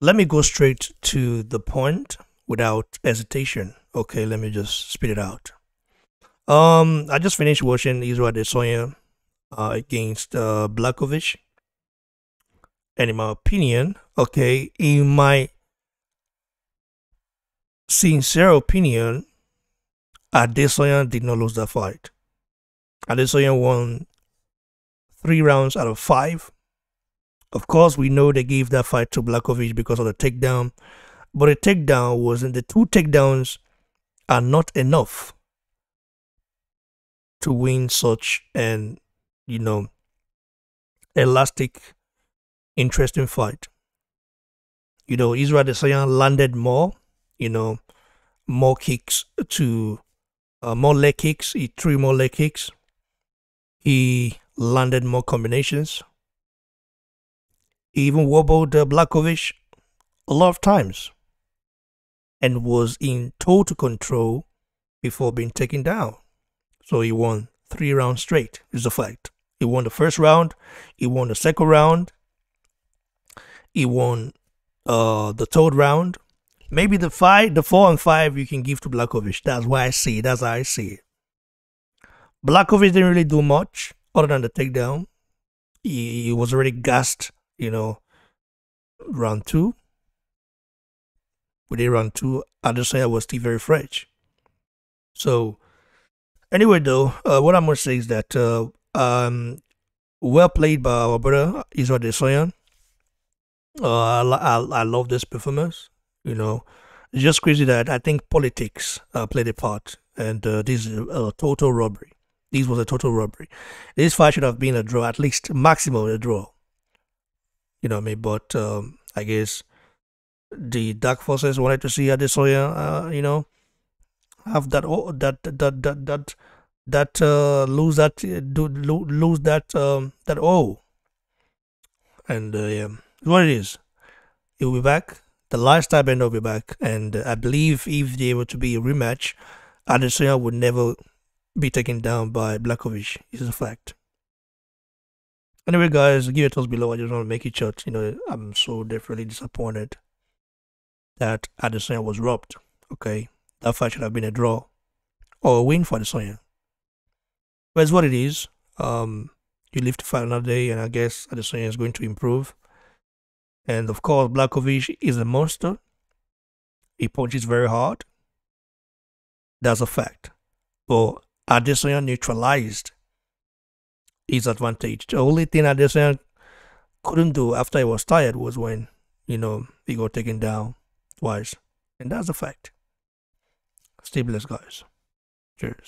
let me go straight to the point without hesitation. Okay, let me just spit it out. Um, I just finished watching Israel Adesanya uh, against uh, Blachowicz, and in my opinion, okay, in my sincere opinion, Adesanya did not lose that fight. Adesanya won three rounds out of five. Of course, we know they gave that fight to Blachowicz because of the takedown, but the takedown wasn't the two takedowns are not enough to win such an you know elastic, interesting fight. You know, Israel Adesanya landed more, you know, more kicks to uh, more leg kicks. He threw more leg kicks. He landed more combinations. Even wobbled Blachowicz a lot of times and was in total control before being taken down. So he won three rounds straight, is a fact. He won the first round, he won the second round, he won uh, the third round. Maybe the five, the four and five you can give to Blachowicz. That's why I see it. That's how I see it. Blachowicz didn't really do much other than the takedown. He, he was already gassed, you know, round two. With a round two, Adesanya was still very fresh. So, anyway, though, uh, what I'm going to say is that uh, um, well played by our brother Israel Adesanya. Uh, I, I, I love this performance. You know, it's just crazy that I think politics uh, played a part, and uh, this is a total robbery. This was a total robbery. This fight should have been a draw, at least maximum a draw. You know what I mean? But um, I guess the dark forces wanted to see Adesanya, uh, you know, have that oh, that that that that that uh, lose that do lose that um, that oh, and uh, yeah, what it is. He'll be back. The last time will be back, and I believe if they were to be a rematch, Adesanya would never be taken down by Blachowicz. It's a fact. Anyway, guys, give your thoughts below. I just want to make it short. You know, I'm so definitely disappointed that Adesanya was robbed. Okay, that fight should have been a draw or a win for Adesanya. But it's what it is. Um, you live to fight another day, and I guess Adesanya is going to improve. And of course, Blachowicz is a monster. He punches very hard. That's a fact. But Adesanya neutralized his advantage. The only thing Adesanya uh, couldn't do after he was tired was when, you know, he got taken down twice. And that's a fact. Stay blessed, guys. Cheers.